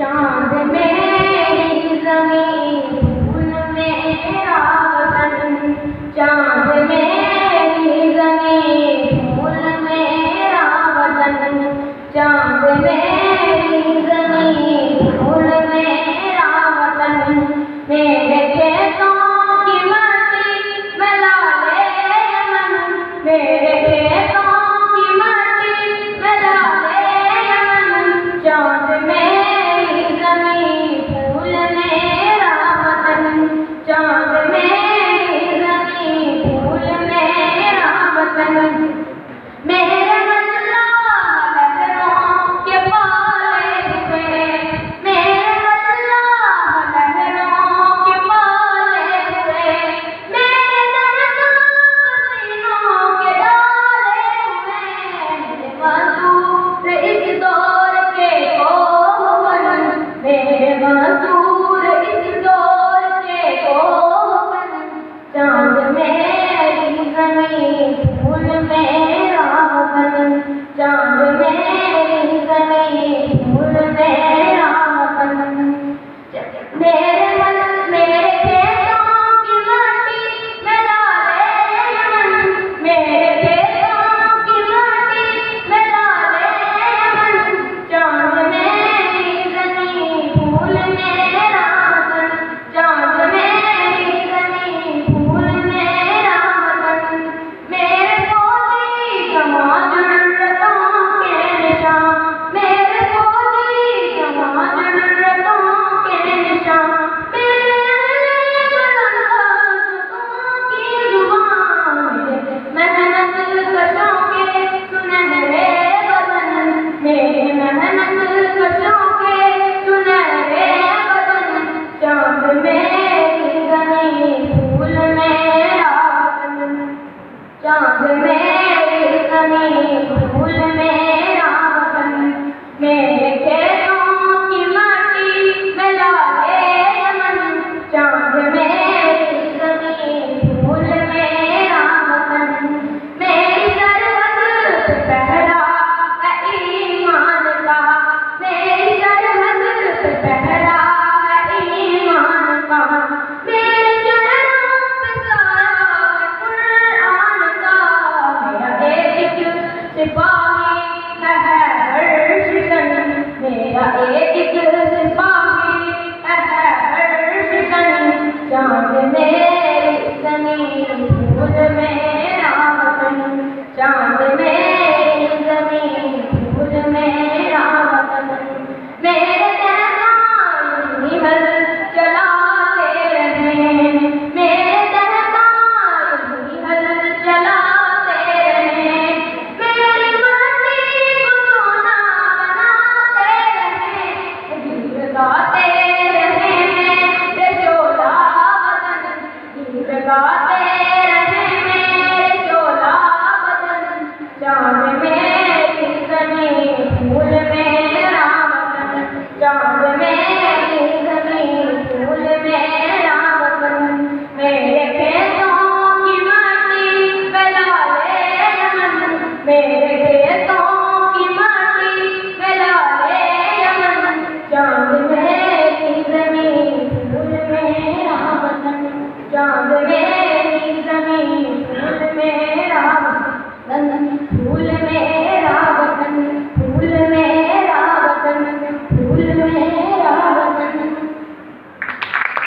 चांद मेरी जमीन उन मेरा वतन चांद मेरी जमीन उन मेरा वतन चांद मेरी जमीन उन मेरा वतन मेरे खेतों की मर्जी मिला मन मेरे खेतों की मर्जी मिला मन चांद में Dans le भुल रामन चांद में भूने बलाले रमन मेरे माती बे रमन चांद में रांद